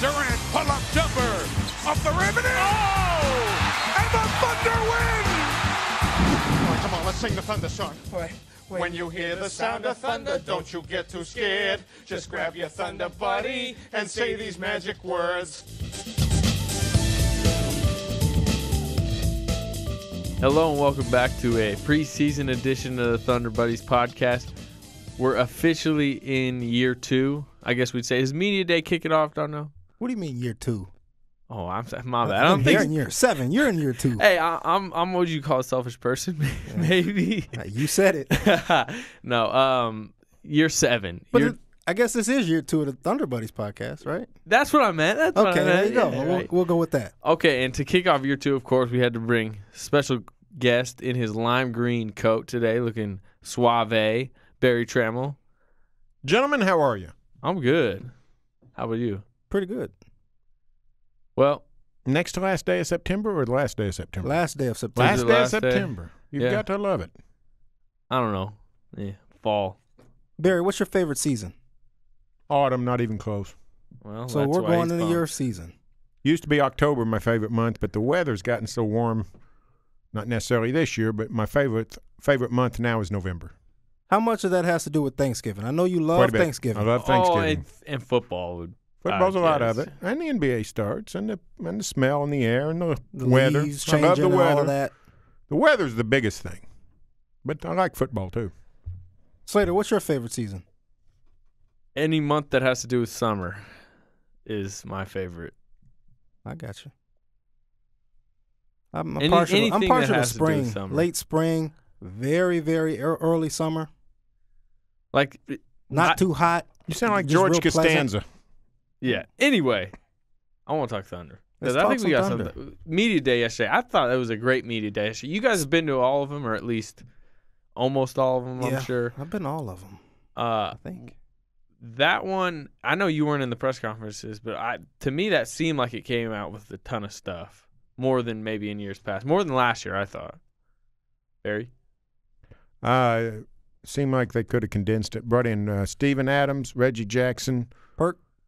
Durant pull-up jumper off the rim and in. Oh! And the Thunder win! All right, come on, let's sing the Thunder song. Wait, wait. When you hear the sound of thunder, don't you get too scared. Just grab your thunder buddy and say these magic words. Hello and welcome back to a preseason edition of the Thunder Buddies podcast. We're officially in year two. I guess we'd say is media day kicking off. Don't know. What do you mean year two? Oh, I'm my bad. I don't You're in year seven. You're in year two. Hey, I, I'm I'm what you call a selfish person, maybe. Uh, You said it. no, um, year seven. But Year- it- I guess this is year two of the Thunder Buddies podcast, right? that's what I meant. That's what I Okay, meant. there you go. Yeah, we'll, right. we'll go with that. Okay, and to kick off year two, of course, we had to bring special guest in his lime green coat today, looking suave, Berry Tramel. Gentlemen, how are you? I'm good. How about you? Pretty good. Well, Next to last day of September or the last day of September? Last day of September. last it day last of day? September. You've Yeah. got to love it. I don't know. Yeah, fall. Berry, what's your favorite season? Autumn, not even close. Well, So that's we're why going he's into your season. Used to be October, my favorite month, but the weather's gotten so warm. Not necessarily this year, but my favorite favorite month now is November. How much of that has to do with Thanksgiving? I know you love. Thanksgiving. I love Oh, Thanksgiving. and, and football would. Football's a lot of it, and the NBA starts, and the and the smell in the air, and the, the weather. leaves I love the and weather. all that. The weather's the biggest thing, but I like football too. Slater, what's your favorite season? Any month that has to do with summer is my favorite. I got you. I'm, I'm Any- partial. I'm anything that partial to has to do with spring, late spring, very very early summer. Like, Not I- too hot. You sound like George Costanza. pleasant. Costanza. yeah. Anyway, I want to talk Thunder. 'Cause Let's I talk think we got Thunder. some media day yesterday. I thought it was a great media day yesterday. You guys have been to all of them, or at least almost all of them. yeah, I'm sure. I've been all of them. Uh, I think. that one, I know you weren't in the press conferences, but I to me that seemed like it came out with a ton of stuff, more than maybe in years past, more than last year. I thought. Berry. Uh, seemed like they could have condensed it. Brought in uh, Steven Adams, Reggie Jackson, Perk.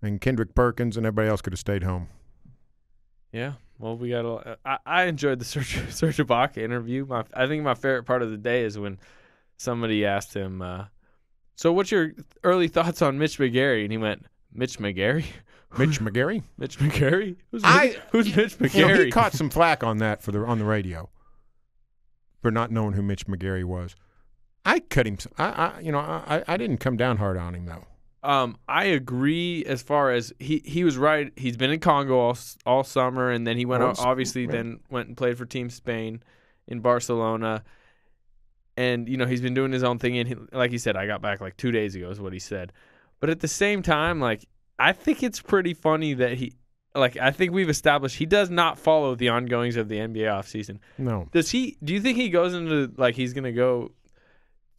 And Kendrick Perkins, and everybody else could have stayed home. Yeah. Well, we got. A, I, I enjoyed the Serge Serge Ibaka interview. My I think my favorite part of the day is when somebody asked him, uh, "So, what's your early thoughts on Mitch McGary?" And he went, "Mitch McGary." Mitch McGary. Mitch McGary? Who's, I- Mitch, who's Mitch McGary? You know, he caught some flack on that for the on the radio for not knowing who Mitch McGary was. I cut him. I, I you know, I, I didn't come down hard on him though. Um, I agree as far as he, he was right. He's been in Congo all all summer, and then he went obviously right. then went and played for Team Spain in Barcelona, and you know he's been doing his own thing. And he, like he said, I got back like two days ago is what he said. But at the same time, like I think it's pretty funny that he, like I think we've established he does not follow the ongoings of the NBA offseason. No, Does he? Do you think he goes into like he's gonna go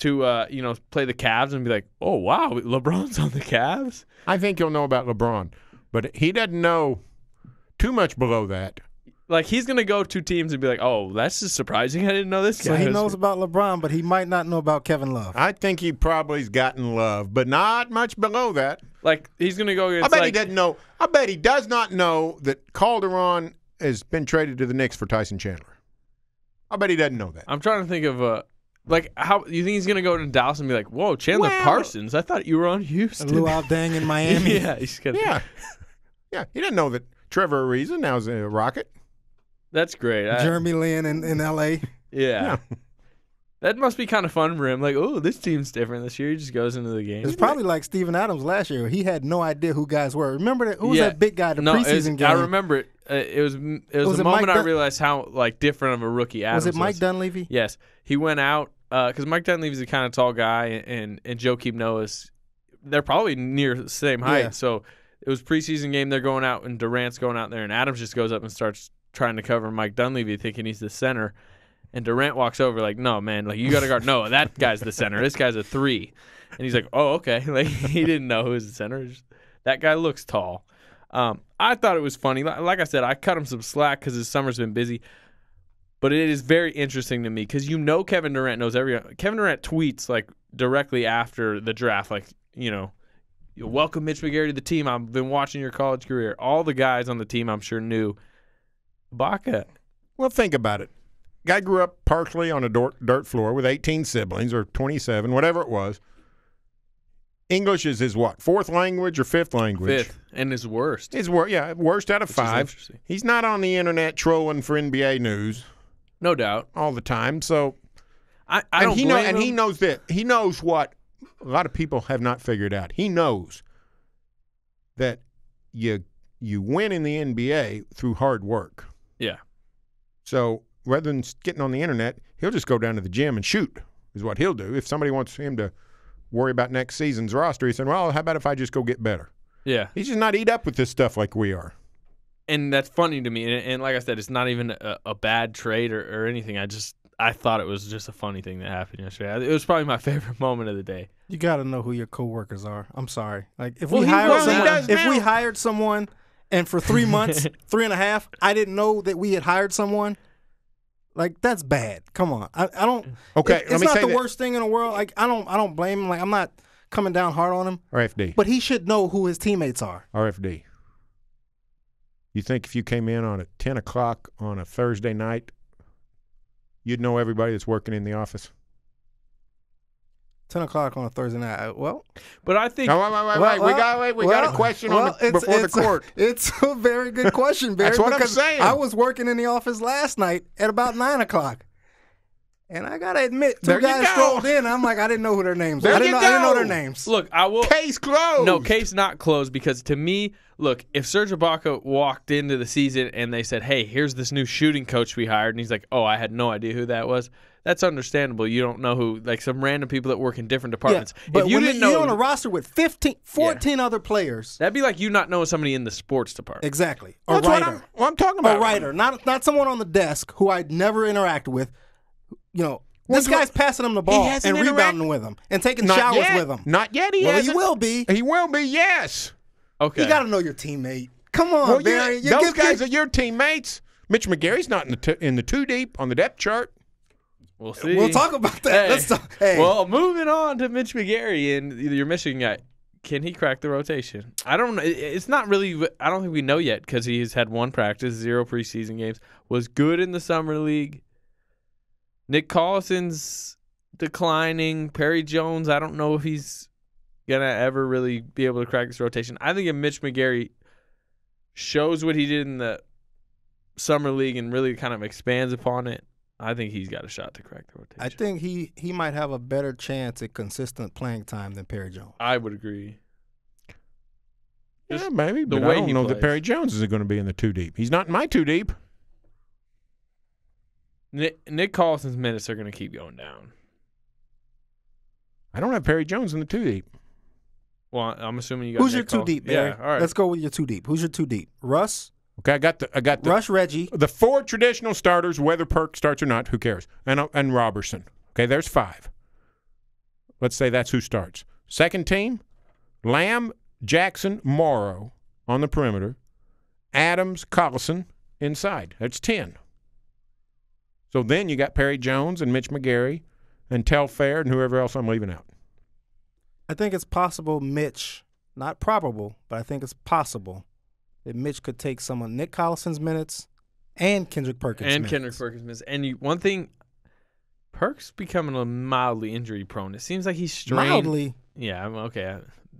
to uh you know play the Cavs and be like, oh wow, LeBron's on the Cavs? I think you'll know about LeBron, but he doesn't know too much below that. Like he's gonna go to teams and be like, oh, that's just surprising. I didn't know this So guy. he was- knows about LeBron, but he might not know about Kevin Love. I think he probably's gotten love, but not much below that. like he's gonna go. I It's bet he doesn't know. I bet he does not know that Calderon has been traded to the Knicks for Tyson Chandler. I bet he doesn't know that. I'm trying to think of uh like how you think he's gonna go to Dallas and be like, whoa, Chandler Well- Parsons. I thought you were on Houston. Luol Deng in Miami. yeah, he's gonna, Yeah, yeah. He didn't know that Trevor Ariza now's a Rocket. that's great. I- Jeremy Lin in, in L.A. yeah. That must be kind of fun for him. Like, oh, this team's different this year. He just goes into the game. It's probably like Steven Adams last year. He had no idea who guys were. Remember that? Who was Yeah. that big guy? The no, it was- preseason game. I remember it. Uh, it was it was, Was the it Mike moment I Dun- realized how like different of a rookie Adams Was it Mike Dunleavy? Yes, he went out because Mike Dunleavy's a kind of tall guy, and and Joakim Noah's they're probably near the same height. Yeah. So it was preseason game. They're going out, and Durant's going out there, and Adams just goes up and starts trying to cover Mike Dunleavy, thinking he's the center. And Durant walks over like, "No, man, like you got to guard. No, that guy's the center. This guy's a three. And he's like, "Oh, okay." Like he didn't know who was the center. Just- that guy looks tall. Um, I thought it was funny. Like, like I said, I cut him some slack because his summer's been busy. But it is very interesting to me because you know Kevin Durant knows every. Kevin Durant tweets like directly after the draft, like you know, welcome Mitch McGary to the team. I've been watching your college career. All the guys on the team, I'm sure, knew Baca. Well, think about it. Guy grew up partially on a dirt, dirt floor with 18 siblings or 27, whatever it was. English is his what? Fourth language or fifth language? Fifth and his worst. His wor- yeah, worst out of Which five. He's not on the internet trolling for NBA news No doubt. all the time. So I, I and don't he know, and he knows that he knows what a lot of people have not figured out. He knows that you you win in the NBA through hard work. Yeah. So rather than getting on the internet, he'll just go down to the gym and shoot. Is what he'll do. If somebody wants him to worry about next season's roster, he said, "Well, how about if I just go get better?" Yeah. He's just not eat up with this stuff like we are. And that's funny to me. And, and like I said, it's not even a, a bad trade or, or anything. I just I thought it was just a funny thing that happened yesterday. It was probably my favorite moment of the day. You got to know who your coworkers are. I'm sorry. Like if Well, we hired well, someone, if we hired someone, and for three months, three and a half, I didn't know that we had hired someone. Like that's bad. Come on. I, I don't. Okay, it- let it's me not the that- worst thing in the world. Like I don't. I don't blame him. Like I'm not coming down hard on him, RFD. but he should know who his teammates are. RFD. You think if you came in on at 10 o'clock on a Thursday night, you'd know everybody that's working in the office? Ten o'clock on a Thursday night. Well, But I think No, wait, wait, wait, well, wait. we got, wait, we got a question well, on the, it's- before it's the a- court. it's a very good question, Berry. That's what I'm saying. I was working in the office last night at about nine o'clock. And I gotta admit, two There you guys strolled in. I'm like, I didn't know who their names. were. There I didn't you know. I didn't know their names. look, I will Case closed. No, case not closed because to me, look, if Serge Ibaka walked into the season and they said, "Hey, here's this new shooting coach we hired," and he's like, "Oh, I had no idea who that was." That's understandable. You don't know who, like some random people that work in different departments. but if you didn't know, you're on a roster with 15, 14 other players, that'd be like you not knowing somebody in the sports department. exactly, a That's what I'm, what I'm talking a writer, not not someone on the desk who I'd never interact with. You know, this guy's passing him the ball hasn't and rebounding with him and taking Not showers yet. with him. Not yet. He well, he hasn't. will be. He will be. Yes. Okay, You got to know your teammate. Come on, well, you- Berry. You those give- guys are your teammates. Mitch McGary's not in the t- in the two deep on the depth chart. we'll see. We'll talk about that. Hey. Let's talk. Hey, Well, moving on to Mitch McGary and your Michigan guy. Can he crack the rotation? I don't know. It- It's not really. I don't think we know yet because he's had one practice, zero preseason games. Was good in the summer league. Nick Collison's declining. Perry Jones. I don't know if he's gonna ever really be able to crack this rotation. I think if Mitch McGary shows what he did in the summer league and really kind of expands upon it, I think he's got a shot to crack the rotation. I think he he might have a better chance at consistent playing time than Perry Jones. I would agree. Yeah, Just maybe. the But way I don't he know that. Perry Jones is going to be in the two deep. He's not in my two deep. Nick, Nick Collison's minutes are going to keep going down. I don't have Perry Jones in the two deep. Well, I'm assuming you got Who's your two Collison. deep, Berry? Yeah, all right. Let's go with your two deep. Who's your two deep? Russ, Okay, I got the I got the Rush, Reggie. the four traditional starters, whether Perk starts or not, who cares? And uh, and Robertson. Okay, there's five. Let's say that's who starts. Second team, Lamb, Jackson, Morrow on the perimeter, Adams, Collison inside. That's ten. So then you got Perry Jones and Mitch McGary and Telfair and whoever else I'm leaving out. I think it's possible Mitch, not probable, but I think it's possible that Mitch could take some of Nick Collison's minutes and Kendrick Perkins' and minutes. Kendrick Perkins minutes. And you, one thing, Perk's becoming a mildly injury prone. It seems like he's strained. Mildly. Yeah, I'm okay. uh,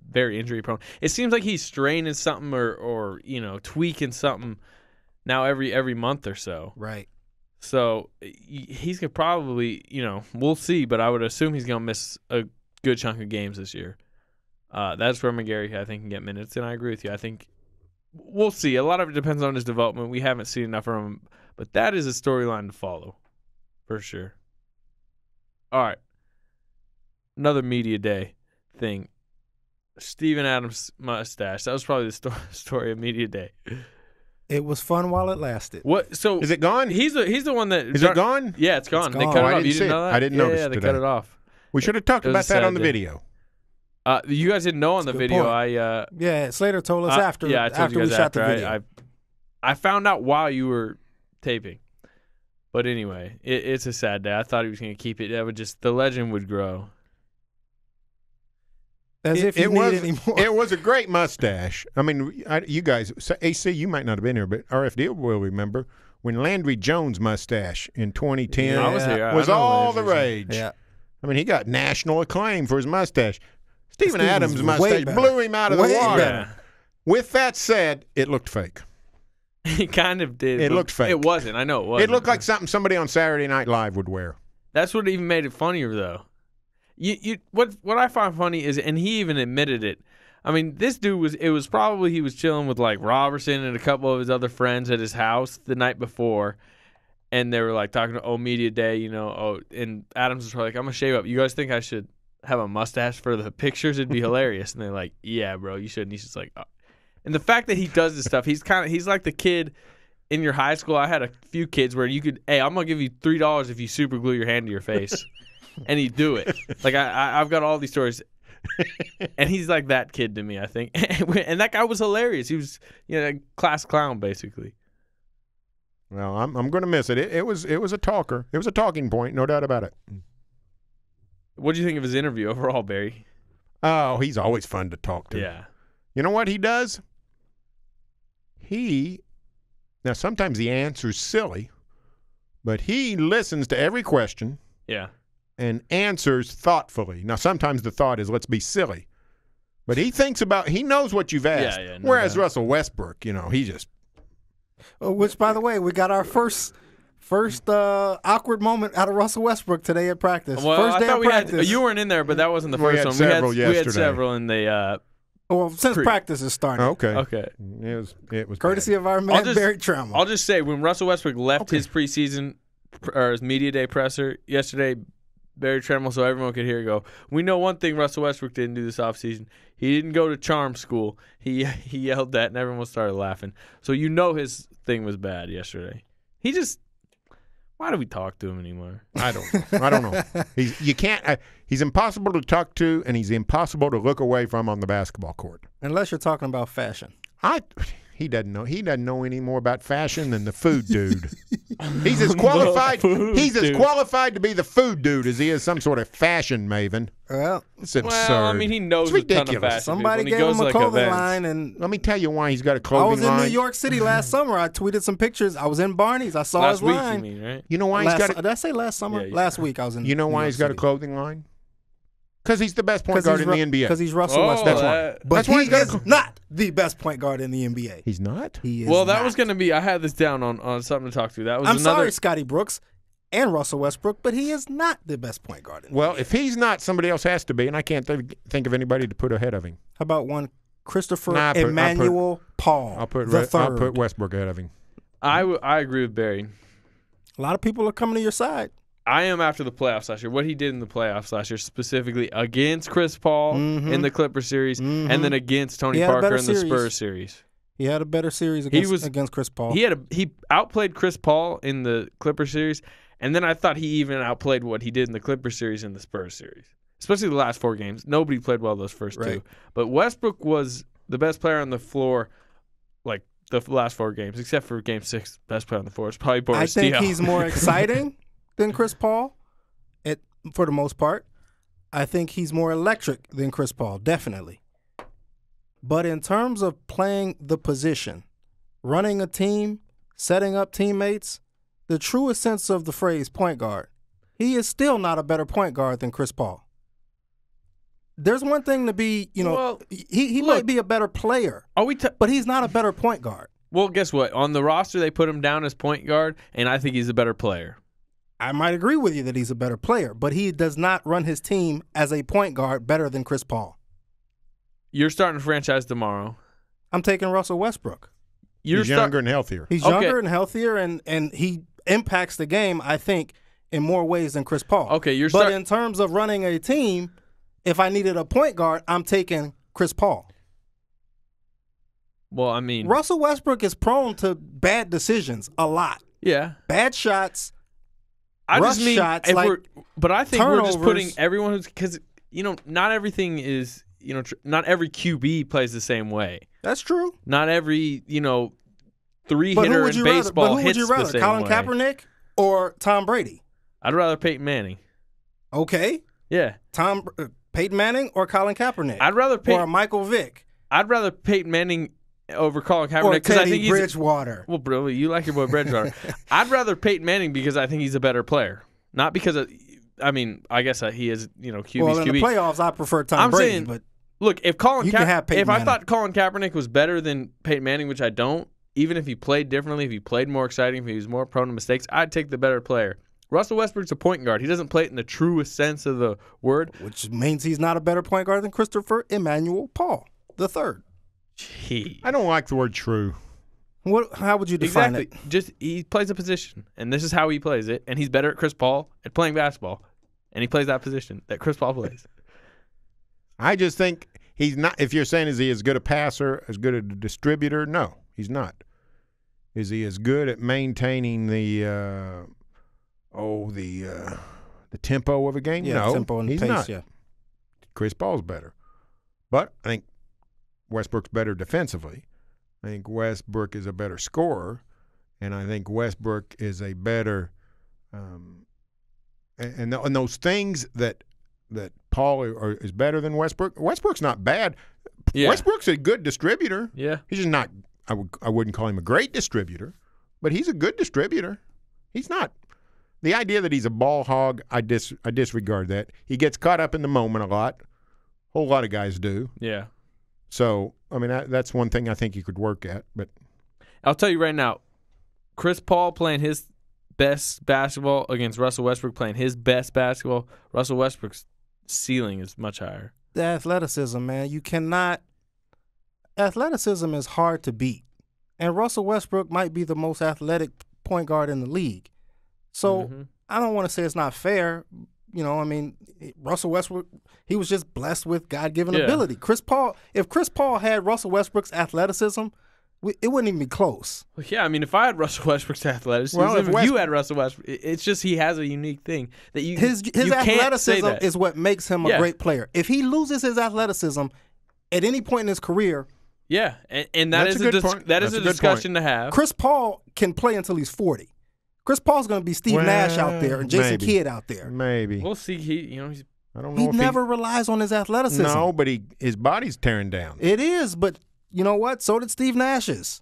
Very injury prone. It seems like he's straining something or, or you know tweaking something now every every month or so. Right. So he's gonna probably, you know, we'll see, but I would assume he's gonna miss a good chunk of games this year. Uh, that's where McGary, I think, can get minutes, and I agree with you. I think we'll see. A lot of it depends on his development. We haven't seen enough from him, but that is a storyline to follow, for sure. All right, another media day thing. Steven Adams mustache. That was probably the sto- story of media day. It was fun while it lasted. What? So Is it gone? He's the he's the one that Is it gone? Yeah, it's gone. They gone. cut Oh, it I off. didn't you didn't know that? I didn't yeah, notice Yeah, they today. cut it off. We should have talked about that on the day. video. Uh, you guys didn't know on the video. point. I uh, Yeah, Slater told us I- after Yeah, I told after you guys we shot after. the video. I, I I found out while you were taping. But anyway, it, it's a sad day. I thought he was going to keep it. That would just the legend would grow. As It- if you it need was, any more. It was a great mustache. I mean, I, you guys, so AC, you might not have been here, but RFD will remember when Landry Jones' mustache in 2010 I was here. Was know all the rage. yeah. I mean, he got national acclaim for his mustache. Stephen Stevens Adams' mustache blew him out of Way the water. better. With that said, it looked fake. He kind of did. It looked fake. It wasn't. I know it wasn't. It looked like something somebody on Saturday Night Live would wear. That's what even made it funnier, though. You, you, what, what I find funny is, and he even admitted it. I mean, this dude was. It was probably he was chilling with like Robertson and a couple of his other friends at his house the night before, and they were like talking to Oh Media Day, you know. Oh, and Adams was like, "I'm gonna shave up. You guys think I should have a mustache for the pictures? It'd be hilarious." And they're like, "Yeah, bro, you should." And he's just like, oh. and the fact that he does this stuff, he's kind of he's like the kid in your high school. I had a few kids where you could, hey, I'm gonna give you three dollars if you super glue your hand to your face, and he'd do it. Like I, I I've got all these stories. and he's like that kid to me, I think. and that guy was hilarious. He was, you know, a class clown basically. Well, I'm I'm going to miss it. it. It was it was a talker. It was a talking point, no doubt about it. What do you think of his interview overall, Berry? Oh, he's always fun to talk to. Yeah. You know what he does? He now sometimes the answer's silly, but he listens to every question Yeah. And answers thoughtfully. Now sometimes the thought is let's be silly. But he thinks about he knows what you've asked. yeah, no Whereas doubt. Russell Westbrook, you know, he just Oh, Which, by the way, we got our first first uh, awkward moment out of Russell Westbrook today at practice. Well, first I day thought of we practice. had you weren't in there, but that wasn't the We first had one. several we had yesterday. we had several in the uh well, since Pre- practice is starting. okay. okay. It was it was Courtesy bad. of our I'll man just- Berry Tramel. I'll just say when Russell Westbrook left his preseason or his media day presser yesterday, Berry Tramel, so everyone could hear, go. We know one thing Russell Westbrook didn't do this offseason. He didn't go to charm school. He he yelled that, and everyone started laughing. So you know his thing was bad yesterday. He just why do we talk to him anymore? I don't know. I don't know. He's you can't uh, he's impossible to talk to and he's impossible to look away from on the basketball court. Unless you're talking about fashion. I he doesn't know he doesn't know any more about fashion than the food dude. he's as qualified food he's as dude. qualified to be the food dude as he is some sort of fashion maven. Well, It's absurd. Well, I mean, he knows It's a ton of ridiculous. fashion. somebody when he gave goes him a like clothing events. line, and Let me tell you why he's got a clothing line. I was in line. New York City last summer. I tweeted some pictures. I was in Barney's. I saw Last his week, line. you mean, right? You know why last, he's got a, did I say last summer? Yeah, you last week I was in. You know New why York he's got a clothing line? Because he's the best point guard in the NBA. Because he's Russell Oh, Westbrook. That's why. But That's why he he's got a is not the best point guard in the NBA. he's not. He is. Well, that not. was going to be. I had this down on, on something to talk to. That was I'm another. sorry, Scotty Brooks and Russell Westbrook, but he is not the best point guard. In the Well, if he's not, somebody else has to be, and I can't th- think of anybody to put ahead of him. how about one Christopher Nah, I put- I put- Emmanuel Paul I'll put the Re- third? I'll put Westbrook ahead of him. I, w- I agree with Berry. a lot of people are coming to your side. I am after the playoffs last year. What he did in the playoffs last year, specifically against Chris Paul Mhm. in the Clipper series, Mhm. and then against Tony He had a Parker in the series. Spurs series. He had a better series against, he was- against Chris Paul. He had a he outplayed Chris Paul in the Clipper series, and then I thought he even outplayed what he did in the Clipper series in the Spurs series, especially the last four games. Nobody played well those first two, but Westbrook was the best player on the floor, like the last four games, except for Game Six. Best player on the floor is probably I think Diaw. he's more exciting than Chris Paul, it, for the most part. I think he's more electric than Chris Paul, definitely. But in terms of playing the position, running a team, setting up teammates, the truest sense of the phrase point guard, he is still not a better point guard than Chris Paul. There's one thing to be, you know, Well, he, he look- might be a better player, Are we? T- but he's not a better point guard. well, guess what? On the roster, they put him down as point guard, and I think he's a better player. I might agree with you that he's a better player, but he does not run his team as a point guard better than Chris Paul. You're starting a franchise tomorrow. I'm taking Russell Westbrook. You're he's start- younger and healthier. He's Okay. younger and healthier, and and he impacts the game. I think in more ways than Chris Paul. Okay, you're but in terms of running a team, if I needed a point guard, I'm taking Chris Paul. Well, I mean, Russell Westbrook is prone to bad decisions a lot, yeah. bad shots. I rush just mean, shots, if like but I think we're just putting everyone who's because you know not everything is you know tr- not every QB plays the same way. That's true. Not every you know three But hitter in you rather? baseball But who would hits you the rather, same Colin way. Kaepernick or Tom Brady? I'd rather Peyton Manning. Okay, Yeah, Tom uh, Peyton Manning or Colin Kaepernick I'd rather or Michael Vick I'd rather Peyton Manning over Colin Kaepernick because I think he's Bridgewater. well, bro. You like your boy Bridgewater. I'd rather Peyton Manning because I think he's a better player, not because of. I mean, I guess he is. You know, QB's well, in QB. the playoffs, I prefer Tom I'm Brady, saying- but Look, if Colin, You can Ka- have Peyton if I thought Colin Kaepernick was better than Peyton Manning, which I don't, even if he played differently, if he played more exciting, if he was more prone to mistakes, I'd take the better player. Russell Westbrook's a point guard. He doesn't play it in the truest sense of the word. which means he's not a better point guard than Christopher Emmanuel Paul the third. He I don't like the word true. What? How would you define exactly it? just he plays a position, and this is how he plays it. And he's better at Chris Paul at playing basketball, and he plays that position that Chris Paul plays. I just think he's not. If you're saying is he as good a passer, as good a distributor? No, he's not. Is he as good at maintaining the uh, oh the uh, the tempo of a game? Yeah, no, tempo and he's pace. not. Yeah, Chris Paul's better, but I think Westbrook's better defensively. I think Westbrook is a better scorer, and I think Westbrook is a better, um, and and, th- and those things that that Paul is better than Westbrook. Westbrook's not bad. Yeah. Westbrook's a good distributor. Yeah, He's just not. I would I wouldn't call him a great distributor, but he's a good distributor. He's not. The idea that he's a ball hog, I dis I disregard that. He gets caught up in the moment a lot. A whole lot of guys do. yeah. So I mean that, that's one thing I think you could work at. But I'll tell you right now, Chris Paul playing his best basketball against Russell Westbrook playing his best basketball. Russell Westbrook's ceiling is much higher. the athleticism, man. You cannot. Athleticism is hard to beat, and Russell Westbrook might be the most athletic point guard in the league. So Mhm. I don't want to say it's not fair. You know, I mean, Russell Westbrook, he was just blessed with God given Yeah. ability. Chris Paul, if Chris Paul had Russell Westbrook's athleticism, it wouldn't even be close. Well, yeah, I mean, if I had Russell Westbrook's athleticism, Well, if, West- you had Russell Westbrook, it's just he has a unique thing that you His his you athleticism is what makes him a Yeah. great player. If he loses his athleticism at any point in his career, yeah, and, and that That's is a a, dis- that is a a good point. discussion to have. Chris Paul can play until he's 40. Chris Paul's going to be Steve Nash out there and Jason maybe. Kidd out there. maybe We'll see. He, you know, he's I don't know. He if never relies on his athleticism. no, but he his body's tearing down. It is, but you know what? So did Steve Nash's.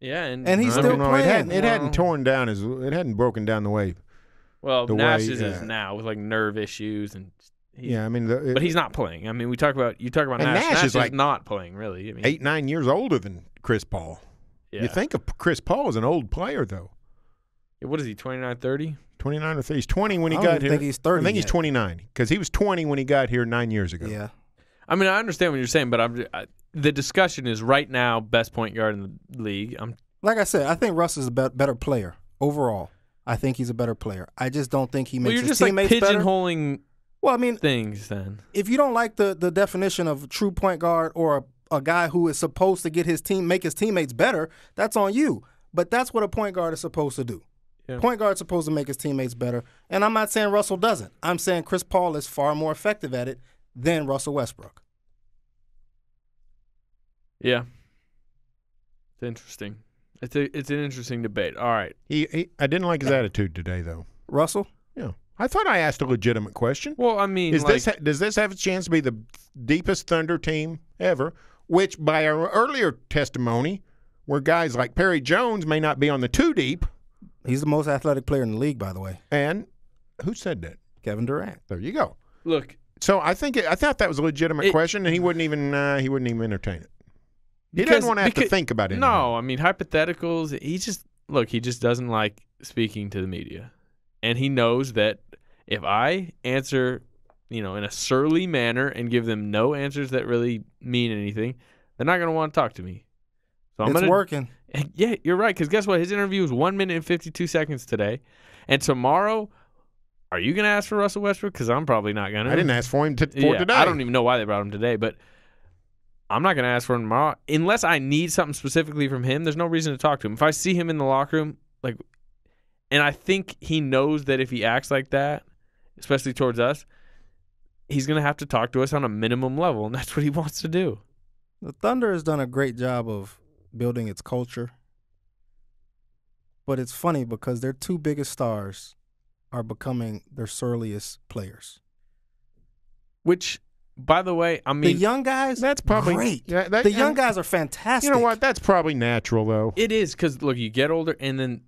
yeah, and And he's I still don't know. It playing. hadn't, it Well- hadn't torn down as it hadn't broken down the way. well, the Nash way, is uh, now with like nerve issues and. He's, Yeah, I mean, the, But he's not playing. I mean, we talk about you talk about And Nash. Nash Nash, is is, like not playing really. I mean, eight nine years older than Chris Paul. Yeah. You think of Chris Paul as an old player though. What is he? 29, 30? 29 or 30. He's 20 when he I don't got even here. think he's 30 I think he's yet. 29 because he was 20 when he got here nine years ago. Yeah. I mean, I understand what you're saying, but I'm I, the discussion is right now best point guard in the league. I'm Like I said, I think Russ is a be- better player overall. I think he's a better player. I just don't think he makes well, makes you're his just like teammates better. pigeonholing Well, I mean, things then. if you don't like the the definition of true point guard or a, a guy who is supposed to get his team make his teammates better, that's on you. But that's what a point guard is supposed to do. Yeah. Point guard's supposed to make his teammates better. And I'm not saying Russell doesn't. I'm saying Chris Paul is far more effective at it than Russell Westbrook. Yeah, it's interesting. It's a it's an interesting debate. All right, He, he I didn't like his attitude today though. Russell? Yeah. I thought I asked a legitimate question. well, I mean, Is like, this does this have a chance to be the deepest Thunder team ever? Which, by our earlier testimony, where guys like Perry Jones may not be on the two deep, He's the most athletic player in the league, by the way. and who said that? Kevin Durant. There you go. look, So I think it, I thought that was a legitimate It- question, and he wouldn't even uh, he wouldn't even entertain it. He Because- doesn't want to have to think about it. No, I mean hypotheticals. He just look. He just doesn't like speaking to the media, and he knows that if I answer, you know, in a surly manner and give them no answers that really mean anything, they're not going to want to talk to me. So I'm it's gonna, working. Yeah, you're right. Because guess what? His interview was one minute and fifty two seconds today, and tomorrow, are you going to ask for Russell Westbrook? Because I'm probably not going to. I didn't ask for him to, for yeah, today. I don't even know why they brought him today, but I'm not going to ask for him tomorrow unless I need something specifically from him. There's no reason to talk to him. If I see him in the locker room, like, and I think he knows that if he acts like that, especially towards us, he's going to have to talk to us on a minimum level, and that's what he wants to do. The Thunder has done a great job of building its culture. But it's funny because their two biggest stars are becoming their surliest players. Which by the way, I mean The young guys, That's probably- great. yeah, that- the young guys are fantastic. You know what? That's probably natural, though. it is because look, you get older, and then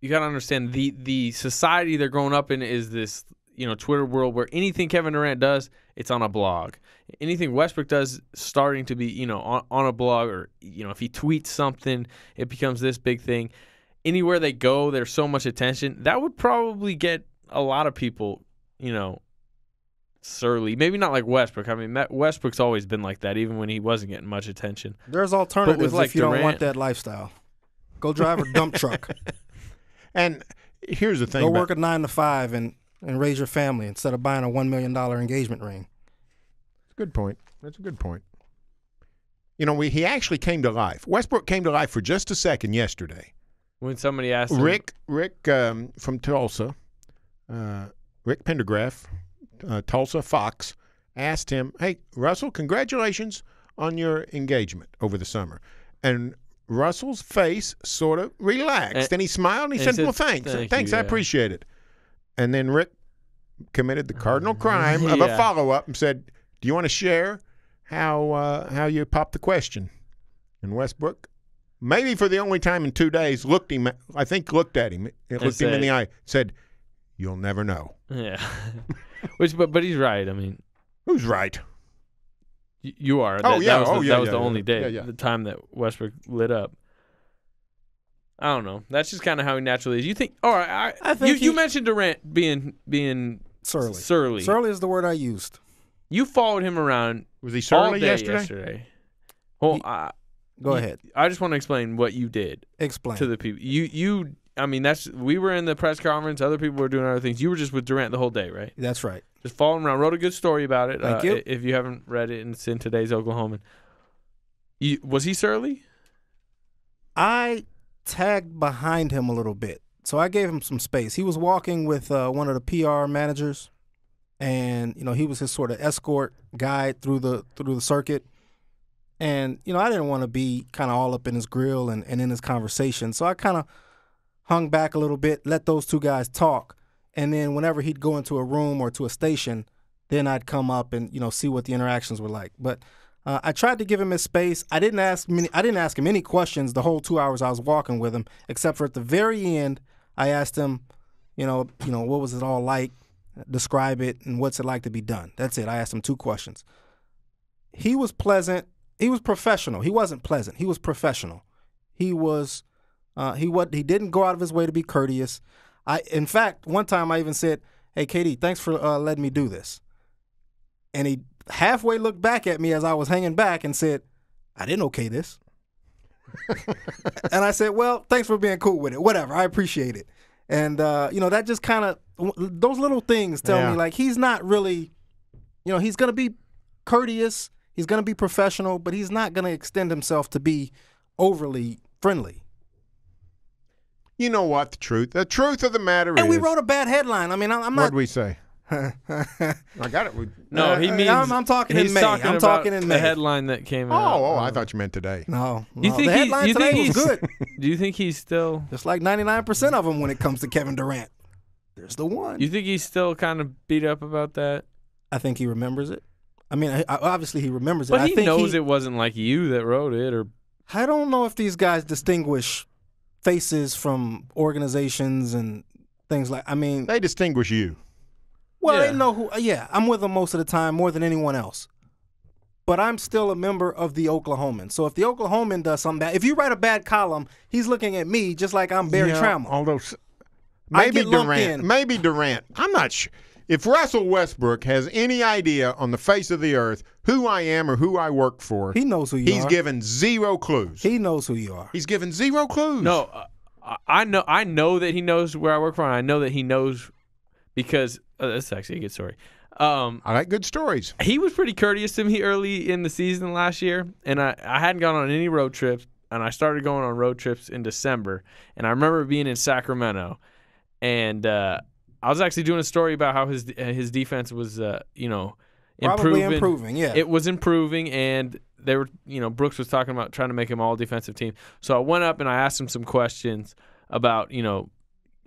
you got to understand the the society they're growing up in is this you know Twitter world where anything Kevin Durant does, it's on a blog. Anything Westbrook does, starting to be you know on, on a blog, or you know if he tweets something, it becomes this big thing. Anywhere they go, there's so much attention. That would probably get a lot of people, you know, surly. Maybe not like Westbrook. I mean, Matt- Westbrook's always been like that, even when he wasn't getting much attention. There's alternatives like, if you don't want that lifestyle. Go drive a dump truck. And here's the thing. Go about- work a nine to five and, and raise your family instead of buying a one million dollar engagement ring. Good point. That's a good point. You know, we, he actually came to life. Westbrook came to life for just a second yesterday. When somebody asked him, Rick, Rick um, from Tulsa, uh, Rick Pendergraph, uh, Tulsa Fox, asked him, "Hey, Russell, congratulations on your engagement over the summer." And Russell's face sort of relaxed, And- and he smiled and he and said, said, "Well, thanks, "Thank thanks, you, I yeah." appreciate it." And then Rick committed the cardinal crime of a follow up and said, "Do you want to share how uh, how you popped the question?" And Westbrook, maybe for the only time in two days, looked him. I think looked at him, it looked him in the eye, said, "You'll never know." Yeah. Which, but but he's right. I mean, Who's right? you are. Oh, That- yeah. That was, Oh, the, yeah, that was yeah, the yeah. only day, Yeah, yeah. the time that Westbrook lit up. I don't know. That's just kind of how he naturally is. You think? All right. I, I think you, you mentioned Durant being being Surly. surly. Surly is the word I used. You followed him around Was he all surly day yesterday? yesterday. Well, He- I, Go you- ahead. I just want to explain what you did Explain. to the people. You you. I mean, that's we were in the press conference. Other people were doing other things. You were just with Durant the whole day, right? That's right. Just following around. Wrote a good story about it. Thank uh, you. If you haven't read it, it's in today's Oklahoman. You, was he surly? I tagged behind him a little bit. So I gave him some space. He was walking with uh, one of the PR managers, and you know he was his sort of escort guide through the through the circuit. And you know I didn't want to be kind of all up in his grill and, and in his conversation, so I kind of hung back a little bit, let those two guys talk, and then whenever he'd go into a room or to a station, then I'd come up and you know see what the interactions were like. But uh, I tried to give him his space. I didn't ask many. I didn't ask him any questions the whole two hours I was walking with him, except for at the very end, I asked him, you know, you know, what was it all like? Describe it and what's it like to be done. That's it. I asked him two questions. He was pleasant. He was professional. He wasn't pleasant. He was professional. He was. Uh, he what he didn't go out of his way to be courteous. I in fact one time I even said, "Hey, KD, thanks for uh, letting me do this." And he halfway looked back at me as I was hanging back and said, I didn't okay this. and I said, Well, thanks for being cool with it. Whatever. I appreciate it. And, uh, you know, that just kind of, those little things tell Yeah. me like he's not really, you know, he's going to be courteous, he's going to be professional, but he's not going to extend himself to be overly friendly. You know what? The truth. The truth of the matter And is. And we wrote a bad headline. I mean, I'm, I'm What'd not. we say? I got it. No, he Uh, means. I'm- I'm talking in he's May. Talking I'm about talking in May. the headline that came Oh, out. oh, I Um, thought you meant today. no, You no. think the he- headline you today think was he's- good. Do you think he's still? Just like 99% of them when it comes to Kevin Durant. There's the one. You think he's still kind of beat up about that? I think he remembers it. I mean, I, I- obviously he remembers it. But I he think knows he, it wasn't like you that wrote it, or I don't know if these guys distinguish faces from organizations and things like. I mean, They distinguish you. Well, Yeah. they know who. Yeah, I'm with them most of the time, more than anyone else. But I'm still a member of the Oklahoman. So if the Oklahoman does something bad, if you write a bad column, he's looking at me just like I'm Berry Yeah, Tramel. Although, maybe Durant. in. Maybe Durant. I'm not sure. If Russell Westbrook has any idea on the face of the earth who I am or who I work for, He knows who you he's are. He's given zero clues. he knows who you are. he's given zero clues. no. Uh, I- I know. I know that he knows where I work for, and I know that he knows because uh, that's actually a good story. Um, I like good stories. he was pretty courteous to me early in the season last year, and I, I hadn't gone on any road trips, and I started going on road trips in December, and I remember being in Sacramento, and uh, I was actually doing a story about how his his defense was, uh, you know, improving. Probably improving. Yeah. It was improving, and they were, you know, Brooks was talking about trying to make him all defensive team. So I went up and I asked him some questions about, you know,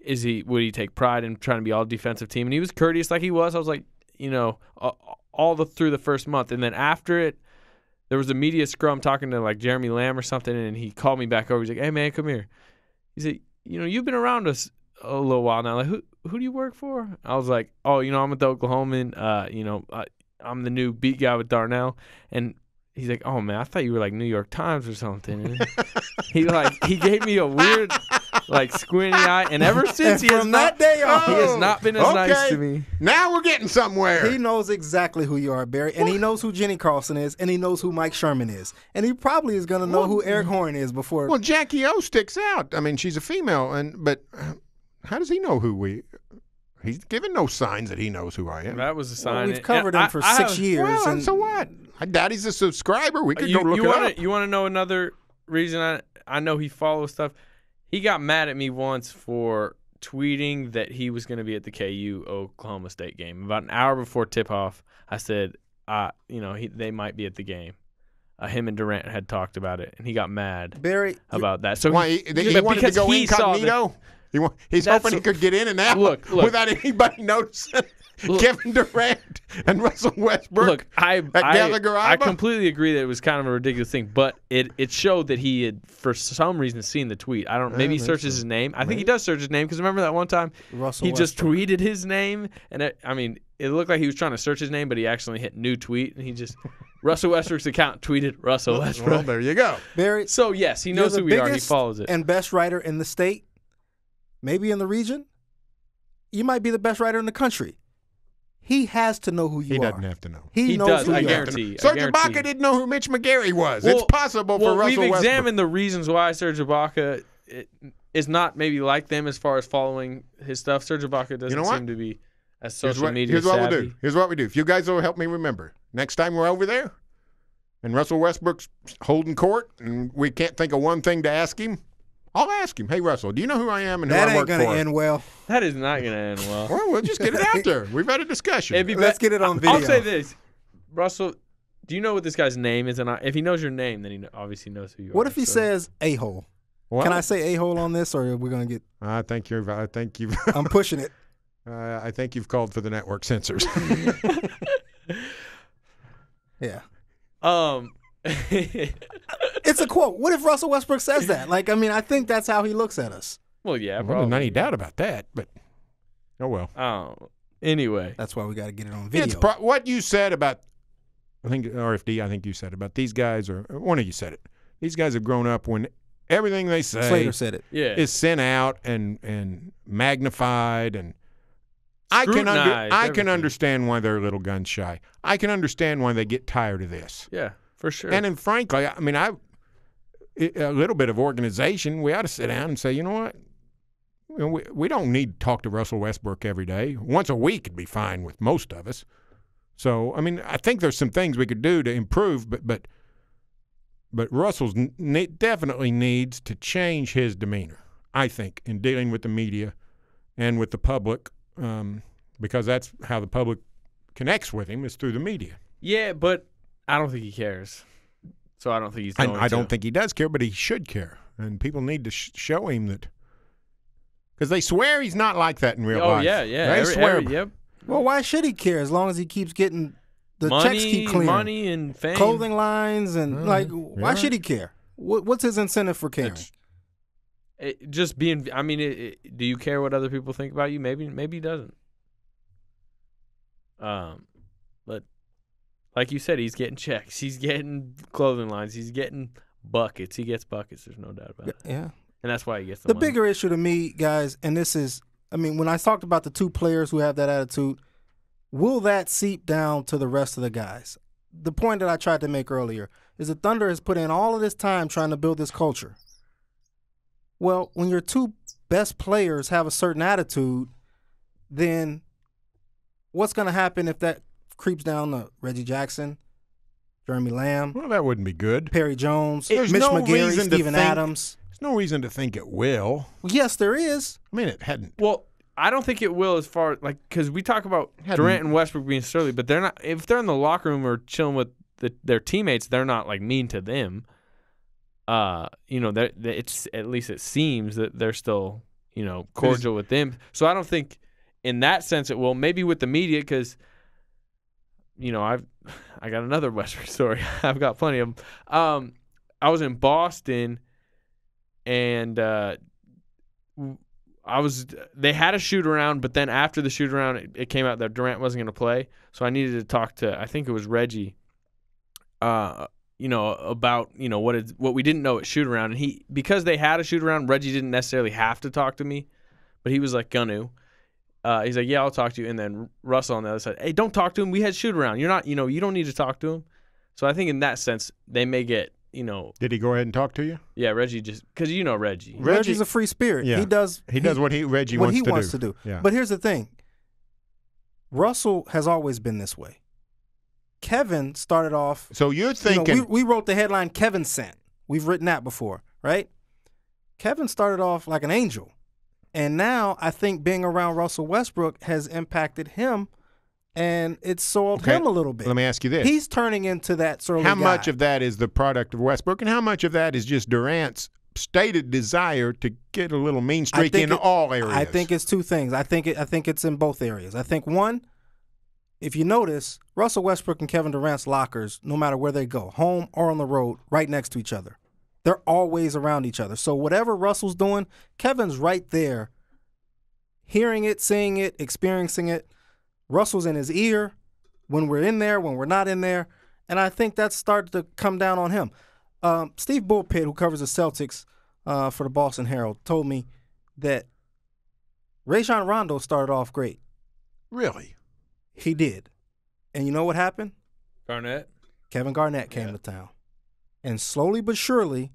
is he would he take pride in trying to be all defensive team? And he was courteous like he was. I was like, you know, all, the through the first month, and then after it, there was a media scrum talking to like Jeremy Lamb or something, and he called me back over. He's like, "Hey man, come here." He said, "You know, you've been around us a little while now. Like, who who do you work for?" I was like, "Oh, you know, I'm with the Oklahoman. Uh, you know, uh, I'm the new beat guy with Darnell." And he's like, "Oh man, I thought you were like New York Times or something." He like he gave me a weird like squinty eye, and ever since he has From not that day on, he has not been as nice to me. Now we're getting somewhere. He knows exactly who you are, Berry, and he knows who Jenni Carlson is, and he knows who Mike Sherman is, and he probably is going to know who Erik Horne is before. well, Jackie O sticks out. I mean, she's a female, and but uh, how does he know who we? He's given no signs that he knows who I am. That was a Well, sign. we've covered And him I- for I six have- years, Well, and so what? I doubt he's a subscriber. We could you, go look you wanna, up. You want to know another reason I I know he follows stuff? He got mad at me once for tweeting that he was going to be at the KU Oklahoma State game. About an hour before tip off, I said, uh, you know, he, they might be at the game. Uh, him and Durant had talked about it, and he got mad Berry, about that. So Why he, he, he wanted to go he that- incognito? He he's hoping he could get in and out Look, look. without anybody noticing. Look. Kevin Durant and Russell Westbrook. Look, I at I, Gallagher I completely agree that it was kind of a ridiculous thing, but it, it showed that he had for some reason seen the tweet. I don't. Maybe he maybe searches his name. I think he does search his name because remember that one time Russell he just tweeted his name, and it, I mean it looked like he was trying to search his name, but he actually hit new tweet, and he just Russell Westbrook's account tweeted Russell well, Westbrook. there you go. Berry, So yes, he you're knows the who we are. He follows it. and best writer in the state, maybe in the region. You might be the best writer in the country. He has to know who you He are. He doesn't have to know. He, He knows does, who I you are. guarantee. I Serge guarantee. Ibaka didn't know who Mitch McGary was. Well- it's possible well, for Russell we've Westbrook. examined the reasons why Serge Ibaka is not maybe like them as far as following his stuff. Serge Ibaka doesn't know seem to be as Here's social what, media here's what we'll savvy. do. Here's what we do. If you guys will help me remember, next time we're over there, and Russell Westbrook's holding court, and we can't think of one thing to ask him, I'll ask him. Hey, Russell, do you know who I am and That who I ain't work going to for? end well. That is not going to end well. Well, we'll just get it out there. We've had a discussion. It'd be Let's get it on video. I'll say this, Russell. Do you know what this guy's name is? And if he knows your name, then he obviously knows who you are. What if he so- says a hole? well, Can I say a hole on this, or we're we going to get? I think you're. I think you've. I'm pushing it. uh, I think you've called for the network censors. Yeah, Um, it's a quote. What if Russell Westbrook says that? Like, I mean, I think that's how he looks at us. well, yeah, well, not any doubt about that. But oh well. Oh, anyway, That's why we got to get it on video. It's pro- what you said about. I think RFD. I think you said about these guys, or or one of you said it. These guys have grown up when everything they say Slater said it. yeah, is sent out and and magnified and I can under, Scrutinized, I can understand why they're a little gun shy. I can understand why they get tired of this. yeah, for sure. And then frankly, I mean, I a little bit of organization. We ought to sit down and say, you know what? We, we don't need to talk to Russell Westbrook every day. Once a week would be fine with most of us. So, I mean, I think there's some things we could do to improve, but but but Russell's ne- definitely needs to change his demeanor. I think in dealing with the media and with the public, um, because that's how the public connects with him is through the media. yeah, but I don't think he cares. So I don't think he's. I, Going I don't think he does care, but he should care, and people need to sh- show him that. Because they swear he's not like that in real Oh life. yeah, yeah. They every- swear. every- yep. Well, why should he care as long as he keeps getting the money, checks keep clearing, money and fame. clothing lines, and All like, right. why You're should he care? What, what's his incentive for caring? It's- It, just being. I mean, it, it- do you care what other people think about you? Maybe, maybe he doesn't. Um, but like you said, he's getting checks. He's getting clothing lines. He's getting buckets. He gets buckets. There's no doubt about it. yeah. And that's why he gets the, The money. bigger issue to me, guys, and this is, I mean, when I talked about the two players who have that attitude, will that seep down to the rest of the guys? The point that I tried to make earlier is the Thunder has put in all of this time trying to build this culture. Well, when your two best players have a certain attitude, then what's going to happen if that creeps down to Reggie Jackson, Jeremy Lamb, well, that wouldn't be good. Perry Jones, There's Mitch no McGary, reason to think- Adams? There's no reason to think it will. Yes, there is. I mean, it hadn't. Well, I don't think it will as far like because we talk about Hadn't- Durant and Westbrook being surly, but they're not. If they're in the locker room or chilling with the, their teammates, they're not like mean to them. Uh, you know, they're, they it's at least it seems that they're still you know cordial with them. So I don't think in that sense it will. Maybe with the media because you know, I've I got another Westbrook story. I've got plenty of them. Um, I was in Boston, and uh, I was they had a shoot around, but then after the shoot around, it, it came out that Durant wasn't going to play, so I needed to talk to I think it was Reggie. Uh, you know about you know what it, what we didn't know at shoot around, and he because they had a shoot around, Reggie didn't necessarily have to talk to me, but he was like gonna. Uh, he's like, yeah, I'll talk to you. And then Russell on the other side, hey, don't talk to him. We had shoot around. You're not, you know, you don't need to talk to him. So I think in that sense, they may get, you know, Did he go ahead and talk to you? yeah, Reggie just because you know Reggie. Reggie- Reggie's a free spirit. Yeah. He does. He does what he Reggie what wants he to wants do. to do. Yeah. But here's the thing. Russell has always been this way. Kevin started off. so you're You know, thinking we, we wrote the headline Kevin sent. We've written that before, right? Kevin started off like an angel. And now I think being around Russell Westbrook has impacted him and it soiled Okay, him a little bit. let me ask you this. He's turning into that sort of how guy. much of that is the product of Westbrook, and how much of that is just Durant's stated desire to get a little mean streak in it- all areas? I think it's two things. I think it, I think it's in both areas. I think one, if you notice, Russell Westbrook and Kevin Durant's lockers, no matter where they go, home or on the road, right next to each other. They're always around each other. So whatever Russell's doing, Kevin's right there, hearing it, seeing it, experiencing it. Russell's in his ear when we're in there, when we're not in there, and I think that's started to come down on him. Um, Steve Bulpett, who covers the Celtics uh, for the Boston Herald, told me that Rajon Rondo started off great. really. He did. And you know what happened? Garnett. Kevin Garnett came to town. And slowly but surely,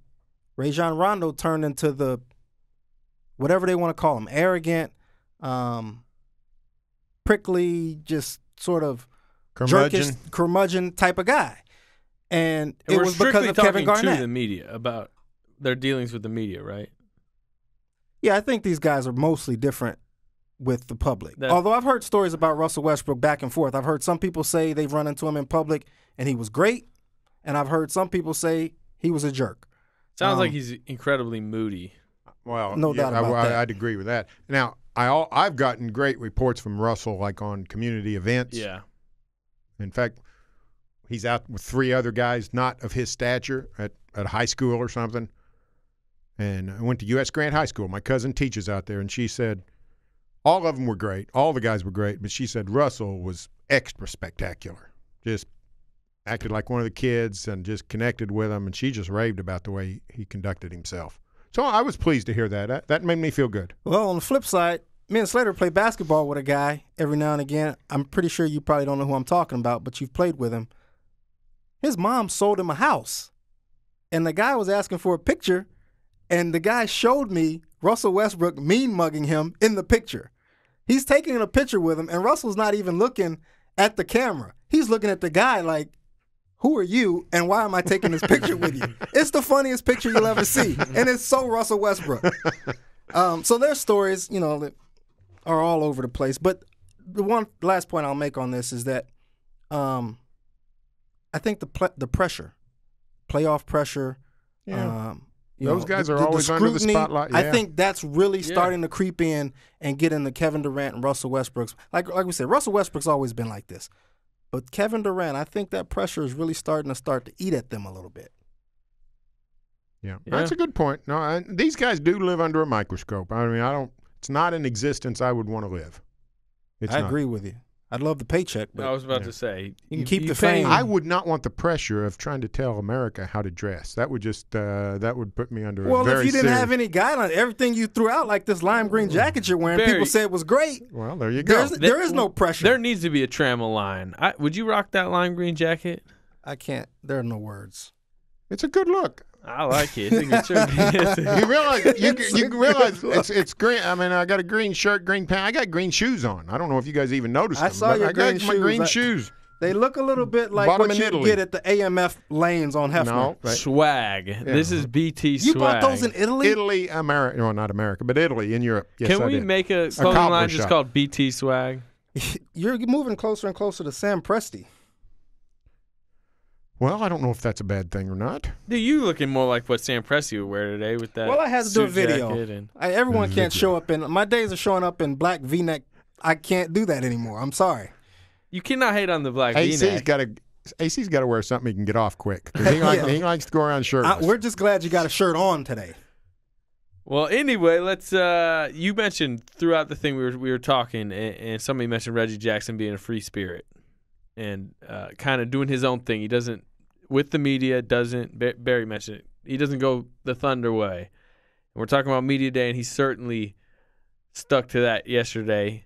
Rajon Rondo turned into the whatever they want to call him, arrogant, um, prickly, just sort of jerkish, Curmudgeon. curmudgeon type of guy. And, And it was because of Kevin Garnett. to the media about their dealings with the media, right? Yeah, I think these guys are mostly different with the public. That- Although I've heard stories about Russell Westbrook back and forth. I've heard some people say they've run into him in public and he was great, and I've heard some people say he was a jerk. Sounds like Um, he's incredibly moody. Well, No yeah, doubt I, about I- that. I'd agree with that. Now, I al- I've gotten great reports from Russell, like on community events. Yeah. In fact, he's out with three other guys not of his stature at, at high school or something. And I went to U.S. Grant High School. My cousin teaches out there, and she said all of them were great. All the guys were great, but she said Russell was extra spectacular. Just acted like one of the kids and just connected with them. And she just raved about the way he conducted himself. So I was pleased to hear that. That, that made me feel good. Well, on the flip side, me and Slater play basketball with a guy every now and again. I'm pretty sure you probably don't know who I'm talking about, but you've played with him. His mom sold him a house, and the guy was asking for a picture, and the guy showed me Russell Westbrook mean mugging him in the picture. He's taking a picture with him, and Russell's not even looking at the camera. He's looking at the guy like, who are you and why am I taking this picture with you? It's the funniest picture you'll ever see. And it's so Russell Westbrook. Um, so there's stories, you know, that are all over the place. But the one last point I'll make on this is that um, I think the pl- the pressure, playoff pressure, Yeah. um, you Those know, guys the- are the- the always under the scrutiny, spotlight, I think that's really Yeah. starting to creep in and get into Kevin Durant and Russell Westbrook's. Like like we said, Russell Westbrook's always been like this. But Kevin Durant, I think that pressure is really starting to start to eat at them a little bit. Yeah, Yeah. that's a good point. No, I, these guys do live under a microscope. I mean, I don't. It's not an existence I would want to live. It's I not. agree with you. I'd love the paycheck, but I was about yeah. to say You can keep the fame. I would not want the pressure of trying to tell America how to dress. That would just uh, that would put me under. a Well, very if you didn't serious- have any guidelines, everything you threw out, like this lime green jacket you're wearing, Berry- people said was great. Well, there you go. There's, there is no pressure. There needs to be a Tramel line. I, would you rock that lime green jacket? I can't. There are no words. It's a good look. I like it. It's a good shirt. It's a- You realize you, you realize it's it's green. I mean, I got a green shirt, green pant. I got green shoes on. I don't know if you guys even noticed I them. saw your I got green my shoes. green I- shoes. They look a little bit like Bought 'em what in you Italy. get at the AMF lanes on Hefner. No, right. swag. This is BT swag. You bought those in Italy? Italy, America. No, not America, but Italy in Europe. Yes, Can I we did. make a clothing cobbler line just shop. called BT swag? You're moving closer and closer to Sam Presti. Well, I don't know if that's a bad thing or not. Dude, you looking more like what Sam Presti would wear today with that. Well, I had to do a video. And, I, everyone can't show up in. My days of showing up in black V-neck. I can't do that anymore. I'm sorry. You cannot hate on the black AC's V-neck. AC's got to AC's got to wear something he can get off quick 'cause he, like, Yeah. he likes to go around I, shirtless. we're just glad you got a shirt on today. Well, anyway, let's. Uh, you mentioned throughout the thing we were we were talking, and, and somebody mentioned Reggie Jackson being a free spirit and uh, kind of doing his own thing. He doesn't with the media. Doesn't Ba- Berry mentioned it? He doesn't go the Thunder way. We're talking about media day, and he certainly stuck to that yesterday.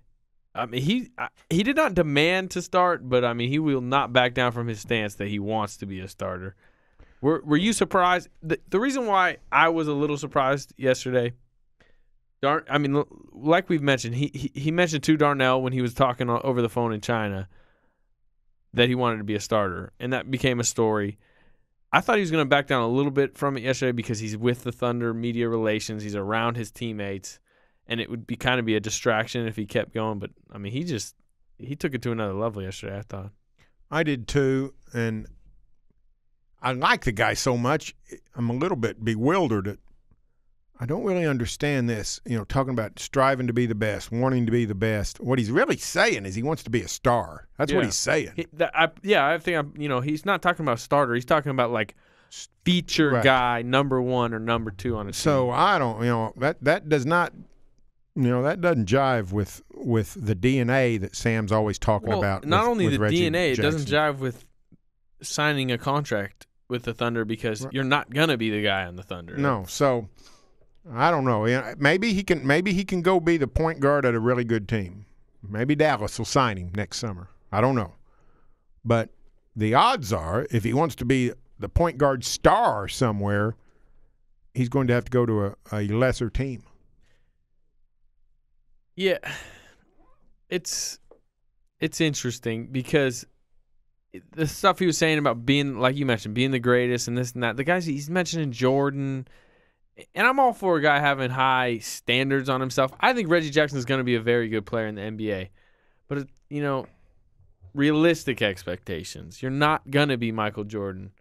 I mean, he he did not demand to start, but I mean, he will not back down from his stance that he wants to be a starter. Were Were you surprised? The, the reason why I was a little surprised yesterday, Darn, I mean, like we've mentioned, he, he he mentioned to Darnell when he was talking over the phone in China that he wanted to be a starter, and that became a story. I thought he was going to back down a little bit from it yesterday because he's with the Thunder media relations, he's around his teammates, and it would be kind of be a distraction if he kept going. But I mean, he just he took it to another level yesterday. I thought. I did too, and I like the guy so much. I'm a little bit bewildered. At, I don't really understand this. You know, talking about striving to be the best, wanting to be the best. What he's really saying is he wants to be a star. That's what he's saying. He, that, I, yeah, I think I'm. You know, he's not talking about starter. He's talking about like feature Right. guy, number one or number two on a team. So. I don't, you know, that that does not, you know, that doesn't jive with with the DNA that Sam's always talking Well, about. not with- only with the Reggie DNA, it doesn't jive with signing a contract with the Thunder because Right. you're not gonna be the guy on the Thunder. No, so I don't know. Maybe he can. Maybe he can go be the point guard at a really good team. Maybe Dallas will sign him next summer. I don't know, but the odds are, if he wants to be the point guard star somewhere, he's going to have to go to a, a lesser team. Yeah, it's it's interesting because the stuff he was saying about being, like you mentioned, being the greatest and this and that. The guys he's mentioning Jordan, and I'm all for a guy having high standards on himself. I think Reggie Jackson is going to be a very good player in the NBA, but you know, realistic expectations. You're not going to be Michael Jordan.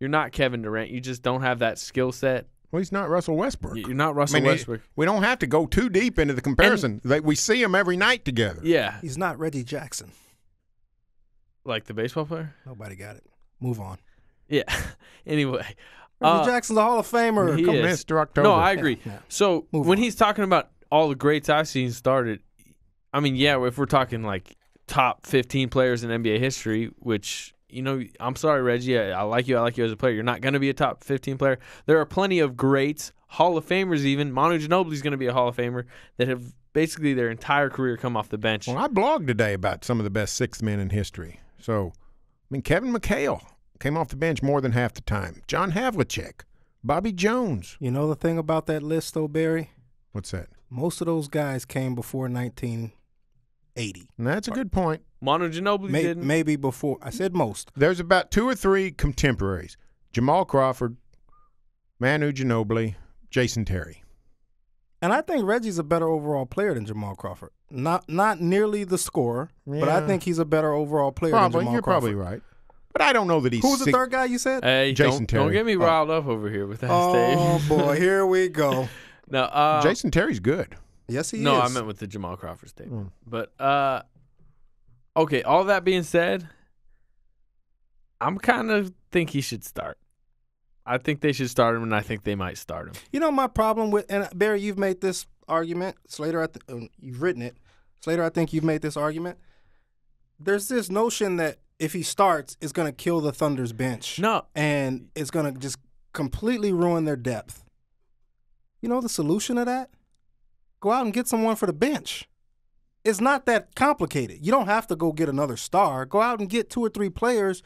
You're not Kevin Durant. You just don't have that skill set. Well, he's not Russell Westbrook. You're not Russell I mean, Westbrook. we don't have to go too deep into the comparison. Like we see him every night together. Yeah, He's not Reggie Jackson. like the baseball player. Nobody got it. Move on. Yeah. anyway, Reggie Uh, Jackson's a Hall of Famer. he Come is. Mr. October. No, I agree. yeah. So Move when on. he's talking about all the greats I've seen started, I mean, yeah, if we're talking like top 15 players in NBA history, which, you know, I'm sorry, Reggie, I, I like you. I like you as a player. You're not going to be a top 15 player. There are plenty of greats, Hall of Famers even. Manu Ginobili's going to be a Hall of Famer that have basically their entire career come off the bench. Well, I blogged today about some of the best sixth men in history. So, I mean, Kevin McHale came off the bench more than half the time. John Havlicek, Bobby Jones. You know the thing about that list, though, Berry? What's that? Most of those guys came before 1980. And that's a good point. Manu Ginobili May, didn't. maybe before. I said most. There's about two or three contemporaries: Jamal Crawford, Manu Ginobili, Jason Terry. And I think Reggie's a better overall player than Jamal Crawford. Not not nearly the scorer, but I think he's a better overall player Probably, than Jamal you're Crawford. probably right. But I don't know that he's. Who was the sig- third guy you said? Hey, Jason don't, don't get me Oh. riled up over here with that oh statement. boy, here we go. no, uh, Jason Terry's good. Yes, he is. no, is. I meant with the Jamal Crawford statement. Mm. But uh, okay. All that being said, I'm kind of think he should start. I think they should start him, and I think they might start him. You know my problem with and Berry, you've made this argument. Slater, I th- uh, you've written it. Slater, I think you've made this argument. There's this notion that if he starts, it's going to kill the Thunder's bench. No, and it's going to just completely ruin their depth. You know the solution to that? Go out and get someone for the bench. It's not that complicated. You don't have to go get another star. Go out and get two or three players.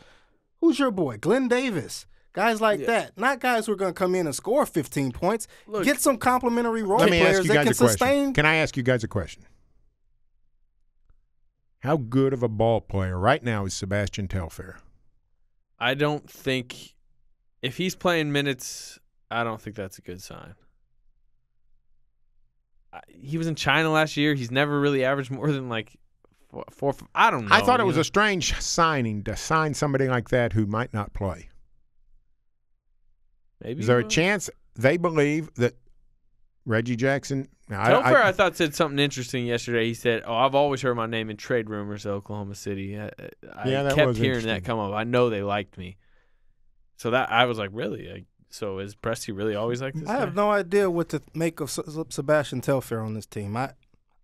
Who's your boy? Glen Davis. Guys like Yeah. that. Not guys who are going to come in and score 15 points. Look- get some complimentary role players that can a question. sustain. Can I ask you guys a question? How good of a ball player right now is Sebastian Telfair? I don't think if he's playing minutes, I don't think that's a good sign. He was in China last year. He's never really averaged more than like four. four I don't know. I thought it was know? a strange signing to sign somebody like that who might not play. Maybe Is there a chance they believe that Reggie Jackson. I, Telfair, I, I, thought said something interesting yesterday. He said, "Oh, I've always heard my name in trade rumors at Oklahoma City. I, I Yeah, that kept was hearing that come up. I know they liked me." So that I was like, "Really? Like, so is Presti really always like this?" I have no idea what to make of Se- Sebastian Telfair on this team. I,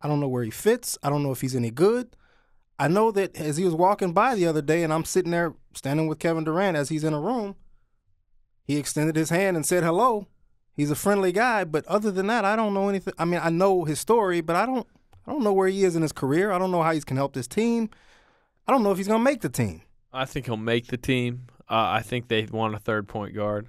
I don't know where he fits. I don't know if he's any good. I know that as he was walking by the other day, and I'm sitting there standing with Kevin Durant as he's in a room, he extended his hand and said hello. He's a friendly guy, but other than that, I don't know anything. I mean, I know his story, but I don't. I don't know where he is in his career. I don't know how he can help this team. I don't know if he's gonna make the team. I think he'll make the team. Uh, I think they want a third point guard.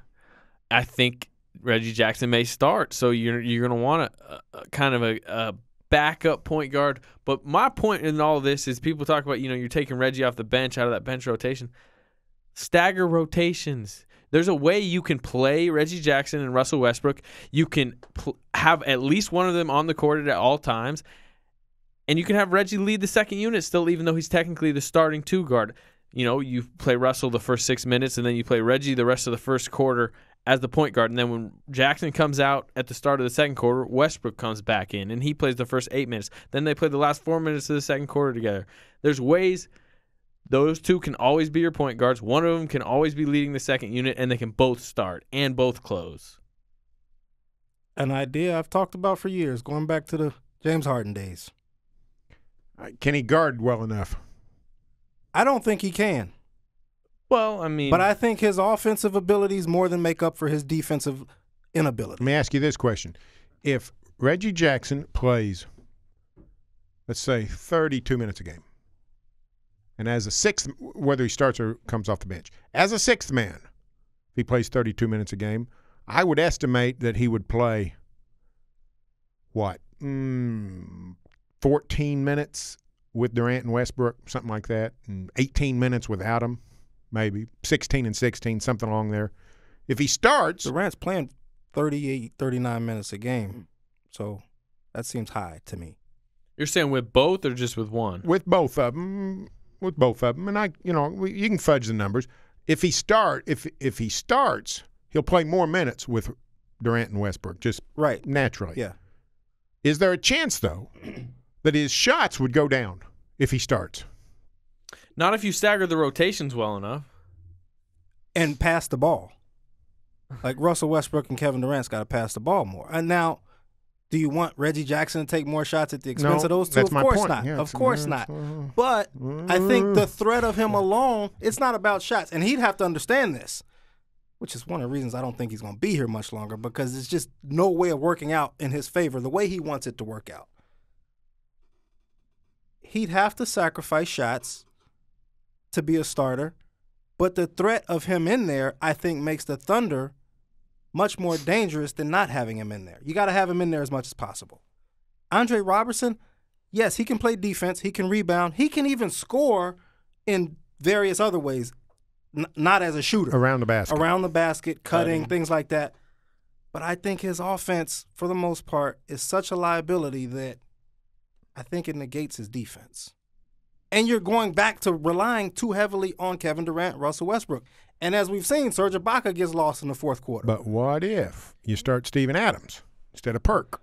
I think Reggie Jackson may start, so you're you're gonna want a, a kind of a, a backup point guard. But my point in all this is people talk about you know you're taking Reggie off the bench out of that bench rotation. Stagger rotations. There's a way you can play Reggie Jackson and Russell Westbrook. You can pl- have at least one of them on the court at all times, and you can have Reggie lead the second unit still, even though he's technically the starting two guard. You know, you play Russell the first six minutes, and then you play Reggie the rest of the first quarter as the point guard. And then when Jackson comes out at the start of the second quarter, Westbrook comes back in, and he plays the first eight minutes. Then they play the last four minutes of the second quarter together. There's ways those two can always be your point guards. One of them can always be leading the second unit, and they can both start and both close. An idea I've talked about for years, going back to the James Harden days. Uh, can he guard well enough? I don't think he can. Well, I mean, But I think his offensive abilities more than make up for his defensive inability. Let me ask you this question: If Reggie Jackson plays, let's say, 32 minutes a game, and as a sixth, whether he starts or comes off the bench, as a sixth man, if he plays 32 minutes a game, I would estimate that he would play what, mm, 14 minutes with Durant and Westbrook, something like that, and 18 minutes without him, maybe 16 and 16, something along there. If he starts, Durant's playing 38, 39 minutes a game. So that seems high to me. you're saying with both or just with one? with both of them, with both of them, and I, you know, we, you can fudge the numbers. If he start, if if he starts, he'll play more minutes with Durant and Westbrook, just Right. naturally. Yeah. Is there a chance though that his shots would go down if he starts? Not if you stagger the rotations well enough. And pass the ball. Like Russell Westbrook and Kevin Durant's got to pass the ball more. And now, do you want Reggie Jackson to take more shots at the expense No, of those two? of course point. not. Yeah, of course not. uh, But I think the threat of him alone, it's not about shots. And he'd have to understand this, which is one of the reasons I don't think he's going to be here much longer because it's just no way of working out in his favor the way he wants it to work out. He'd have to sacrifice shots to be a starter. But the threat of him in there, I think, makes the Thunder much more dangerous than not having him in there. You got to have him in there as much as possible. Andre Robertson, yes, he can play defense, he can rebound, he can even score in various other ways, n- not as a shooter. around the basket. Around the basket, cutting, Cutting. things like that. But I think his offense, for the most part, is such a liability that I think it negates his defense. And you're going back to relying too heavily on Kevin Durant, Russell Westbrook. And as we've seen, Serge Ibaka gets lost in the fourth quarter. But what if you start Steven Adams instead of Perk?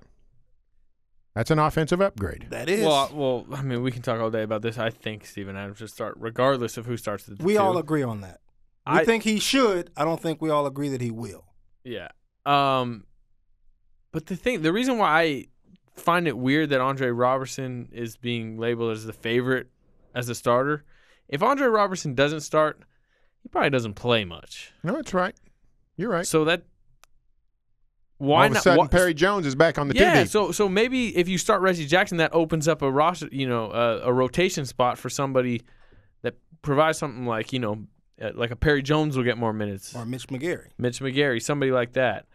That's an offensive upgrade. that is. Well, well, I mean, we can talk all day about this. I think Steven Adams should start, regardless of who starts the we two. all agree on that. We I think he should. I don't think we all agree that he will. Yeah. Um, but the thing, the reason why I find it weird that Andre Robertson is being labeled as the favorite as a starter, if Andre Robertson doesn't start, he probably doesn't play much. No, that's right. You're right. So that why All of a not? sudden, wha- Perry Jones is back on the yeah, two deep. so so maybe if you start Reggie Jackson, that opens up a roster, you know, a, a rotation spot for somebody that provides something like you know, uh, like a Perry Jones will get more minutes. Or Mitch McGary. Mitch McGary, somebody like that.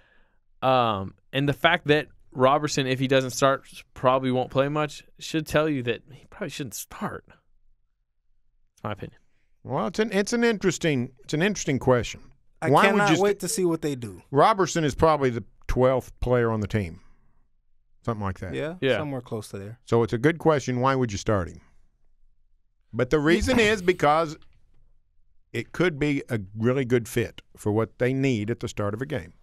Um, and the fact that Robertson, if he doesn't start, probably won't play much, should tell you that he probably shouldn't start. That's my opinion. well, it's an it's an interesting it's an interesting question. I Why would cannot you st- wait to see what they do. Robertson is probably the twelfth player on the team, something like that. Yeah, Yeah. somewhere close to there. So it's a good question. Why would you start him? But the reason is because it could be a really good fit for what they need at the start of a game.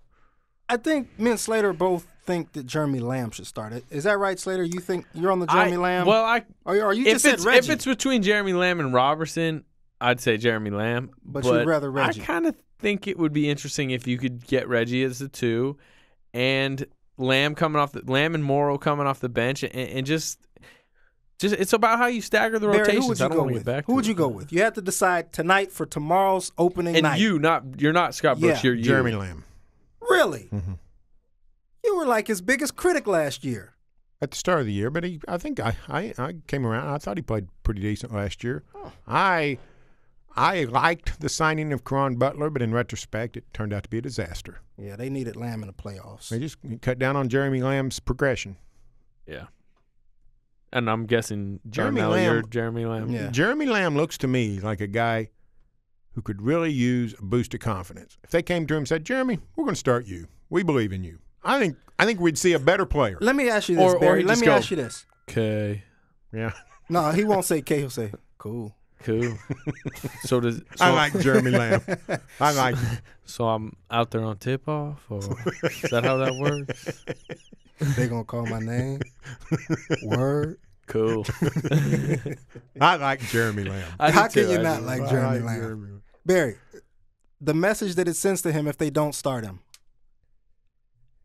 I think me and Slater both think that Jeremy Lamb should start it. Is that right, Slater? You think you're on the I- Jeremy Lamb? Well, I or, or you if just said it's Reggie? if it's between Jeremy Lamb and Robertson, I'd say Jeremy Lamb. But you'd rather Reggie. I kind of think it would be interesting if you could get Reggie as the two, and Lamb coming off the Lamb and Morrow coming off the bench, and, and just. Just, it's about how you stagger the Berry, rotations. who would you go with? back. Who would you go with? You have to decide tonight for tomorrow's opening And night. you, not you're not Scott Brooks. Yeah. You're you. Jeremy Lamb really? Mm-hmm. You were like his biggest critic last year. at the start of the year, but he, I think I, I, I came around. I thought he played pretty decent last year. I, I liked the signing of Caron Butler, but in retrospect, it turned out to be a disaster. Yeah, they needed Lamb in the playoffs. They just cut down on Jeremy Lamb's progression. Yeah. And I'm guessing Jeremy Darnell, Lamb- Jeremy Lamb. Yeah. Jeremy Lamb looks to me like a guy who could really use a boost of confidence. If they came to him and said, "Jeremy, we're going to start you. We believe in you," I think I think we'd see a better player. Let me ask you this, Or- or Berry. he Let me go- ask you this. Okay. Yeah, No, he won't say K. He'll say cool. Cool. so does so, I like Jeremy Lamb. I like. him. so I'm out there on tip off, or is that how that works? They gonna call my name. Word. Cool. I like Jeremy Lamb. I How can you I not do. like I like Lamb? Jeremy Lamb. Berry, the message that it sends to him if they don't start him.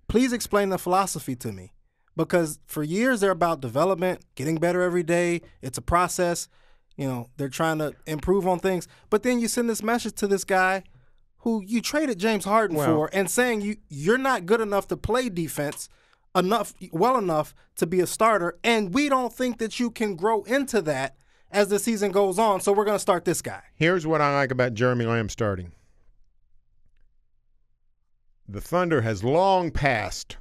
Please explain the philosophy to me. Because for years they're about development, getting better every day. It's a process. You know, they're trying to improve on things. But then you send this message to this guy who you traded James Harden Well- for and saying you you're not good enough to play defense enough well enough to be a starter and we don't think that you can grow into that as the season goes on. So we're going to start this guy. Here's what I like about Jeremy Lamb starting. The Thunder has long passed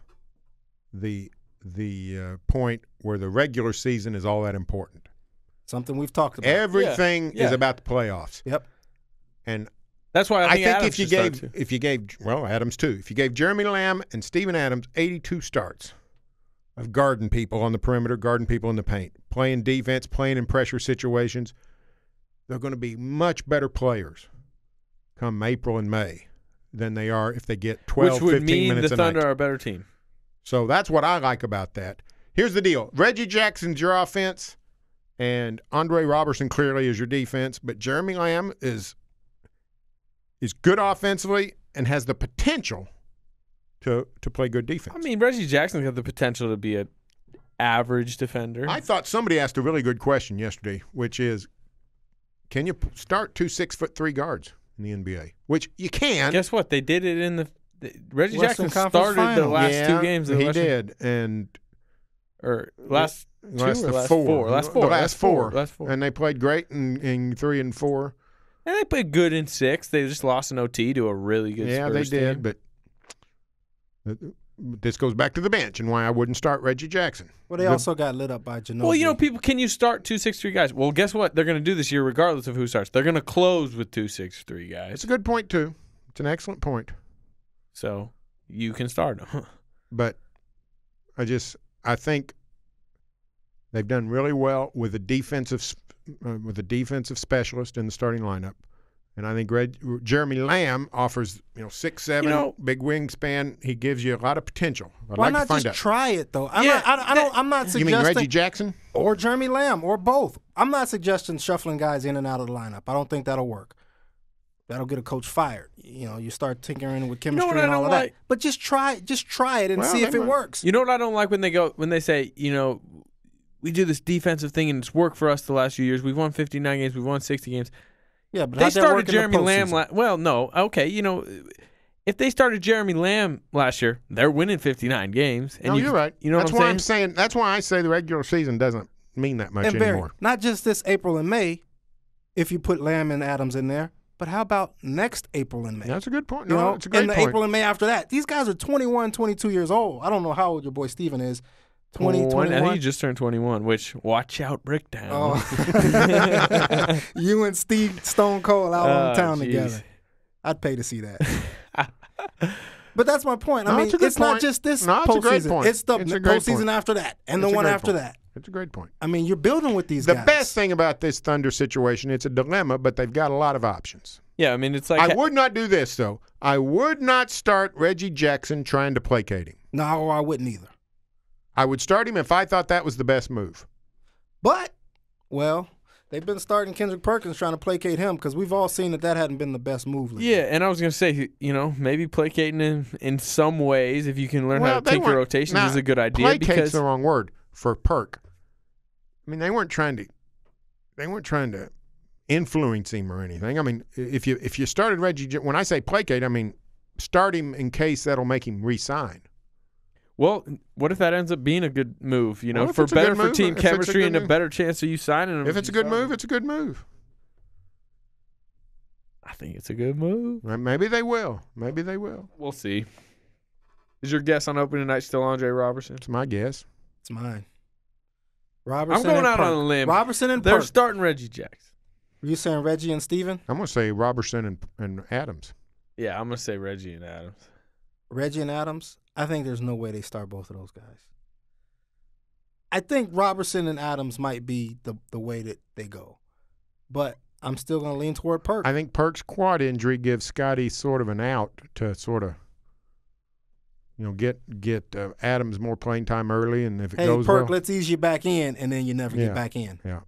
the the uh, point where the regular season is all that important. Something we've talked about. Everything Yeah. is about the playoffs. Yep. And That's why I think, I think, think, Adams if you gave if you gave well Adams too, if you gave Jeremy Lamb and Steven Adams 82 starts of guarding people on the perimeter, guarding people in the paint, playing defense, playing in pressure situations, they're going to be much better players come April and May than they are if they get 12 which would 15 mean minutes the a night. Thunder are a better team. So that's what I like about that. Here's the deal: Reggie Jackson's your offense, and Andre Robertson clearly is your defense. But Jeremy Lamb is is good offensively and has the potential to to play good defense. I mean, Reggie Jackson's got the potential to be a average defender. I thought somebody asked a really good question yesterday, which is, can you start two six foot three guards in the NBA? Which you can. Guess what? They did it in the. the Reggie Western Jackson Conference started the last yeah, two games. Of he Western- did, and or last two last or the last four, four, last four, the last four, last four. and they played great in, in three and four. And they played good in six. They just lost an OT to a really good. Yeah, they did, team. but this goes back to the bench and why I wouldn't start Reggie Jackson. Well, they The- also got lit up by Ginobili. Well, you know, people, can you start two six three guys? Well, guess what? They're going to do this year, regardless of who starts. They're going to close with two six three guys. It's a good point too. It's an excellent point, So you can start them. but I just I think they've done really well with a defensive uh, with a defensive specialist in the starting lineup. And I think Reg, Jeremy Lamb offers, you know, six seven, know- big wingspan. He gives you a lot of potential. I'd Why like not to find just out. try it though? I'm Yeah, not, I, I don't. I'm not you suggesting mean Reggie Jackson? or Jeremy Lamb or both. I'm not suggesting shuffling guys in and out of the lineup. I don't think that'll work. That'll get a coach fired. You know, you start tinkering with chemistry what I and all of like? that. But just try, just try it and Well, see they if it might- works. You know what I don't like when they go when they say, you know, we do this defensive thing and it's worked for us the last few years. We've won 59 games. We've won 60 games. Yeah, but They how'd that work started in the Jeremy Lamb. La- well, no, okay, you know, if they started Jeremy Lamb last year, they're winning 59 games. And no, you, you're right. You know that's what I'm why saying? I'm saying. That's why I say the regular season doesn't mean that much and Berry, anymore. not just this April and May, if you put Lamb and Adams in there, but how about next April and May? That's a good point. you No, know, it's a great and the point. April and May after that. These guys are 21, 22 years old. I don't know how old your boy Steven is. 20, 21. I think 21. you just turned 21, which watch out, Bricktown. Oh. you and Steve Stone Cold out Oh, on ah, town jeez. together. I'd pay to see that. but that's my point. I No, mean, it's it's not point. just this No, it's a great postseason. point. It's the It's a great postseason point. after that and It's the one after point. that. It's a great point. I mean, you're building with these guys. The guys. best thing about this Thunder situation, it's a dilemma, but they've got a lot of options. Yeah, I mean it's like I would not do this though. I would not start Reggie Jackson trying to placate him. No, I wouldn't either. I would start him if I thought that was the best move. But, well, they've been starting Kendrick Perkins trying to placate him because we've all seen that that hadn't been the best move. Lately. Yeah, and I was gonna say, you know, maybe placating in in some ways, if you can learn how to take your rotations, now, is a good idea Placate's because the wrong word for Perk. I mean, they weren't trying to. They weren't trying to influence him or anything. I mean, if you if you started Reggie, when I say placate, I mean start him in case that'll make him resign. Well, what if that ends up being a good move? You know, Well, for it's a good better for move, team if it's a chemistry good and a move. better chance of you signing him. If it's a good sign him. move, it's a good move. I think it's a good move. Maybe they will. Maybe they will. We'll see. Is your guess on opening night still Andre Robertson? It's my guess. It's mine. Robertson I'm going and out on a limb. Robertson and They're Perk. starting Reggie Jackson. Were you saying Reggie and Steven? I'm going to say Robertson and, and Adams. Yeah, I'm gonna say Reggie and Adams. Reggie and Adams? I think there's no way they start both of those guys. I think Robertson and Adams might be the, the way that they go. But I'm still going to lean toward Perk. I think Perk's quad injury gives Scotty sort of an out to sort of, you know, get get uh, Adams more playing time early, and if it hey, goes Perk, well, let's ease you back in, and then you never Yeah. get back in. yeah.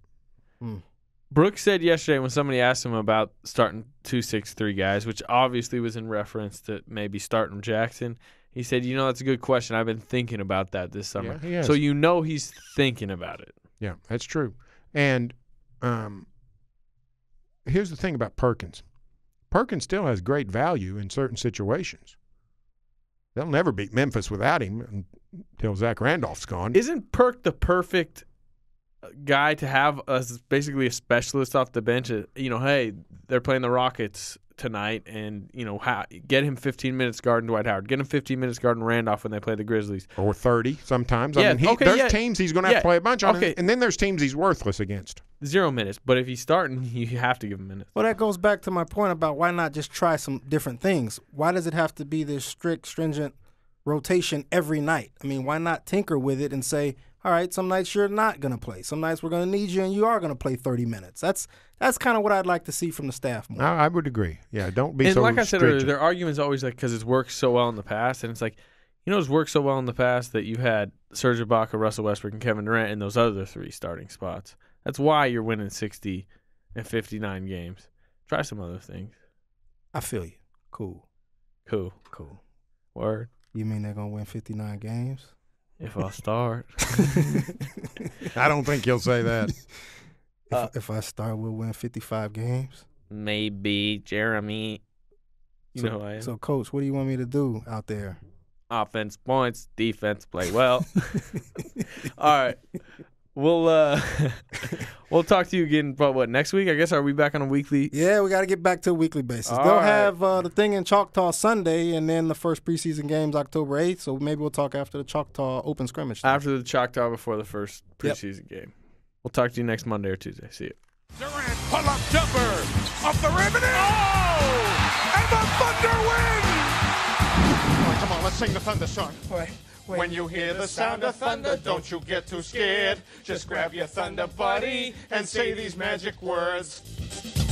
Brooks said yesterday when somebody asked him about starting two six three guys, which obviously was in reference to maybe starting Jackson. He said, "You know, that's a good question. I've been thinking about that this summer." Yeah. So you know he's thinking about it. Yeah, that's true. And um, here's the thing about Perkins. Perkins still has great value in certain situations. They'll never beat Memphis without him until Zach Randolph's gone. Isn't Perk the perfect uh, guy to have as basically a specialist off the bench? Uh, You know, hey, they're playing the Rockets tonight, and you know, how, get him 15 minutes guarding Dwight Howard, get him 15 minutes guarding Randolph when they play the Grizzlies. or 30 sometimes. Yeah, I mean, he, okay, there's yeah. teams he's going to have Yeah, to play a bunch on, okay. and then there's teams he's worthless against. Zero minutes, but if he's starting, you have to give him minutes. Well, that goes back to my point about why not just try some different things? Why does it have to be this strict, stringent rotation every night? I mean, why not tinker with it and say, all right, some nights you're not going to play. Some nights we're going to need you and you are going to play 30 minutes. That's that's kind of what I'd like to see from the staff more. I, I would agree. Yeah, don't be and so like I said earlier, their argument is always like because it's worked so well in the past, and it's like, you know, it's worked so well in the past that you had Serge Ibaka, Russell Westbrook, and Kevin Durant in those other three starting spots. That's why you're winning 60 and 59 games. Try some other things. I feel you. Cool. Cool. Cool. Word. You mean they're going to win 59 games? If I start. I don't think he'll say that. If, Uh, if I start, we'll win 55 games. Maybe Jeremy. You so, know who I am. So, coach, what do you want me to do out there? Offense points, defense play well. All right. We'll uh we'll talk to you again But what next week? I guess are we back on a weekly Yeah, we got to get back to a weekly basis. All They'll right. have uh, the thing in Choctaw Sunday, and then the first preseason games October 8th. So maybe we'll talk after the Choctaw Open scrimmage. thing. after the Choctaw before the first Yep. preseason game. We'll talk to you next Monday or Tuesday. See you. Durant pull-up jumper off the rim and in. Oh! And the Thunder win! All right, come on, let's sing the thunder song. When you hear the sound of thunder, don't you get too scared. Just grab your thunder buddy and say these magic words.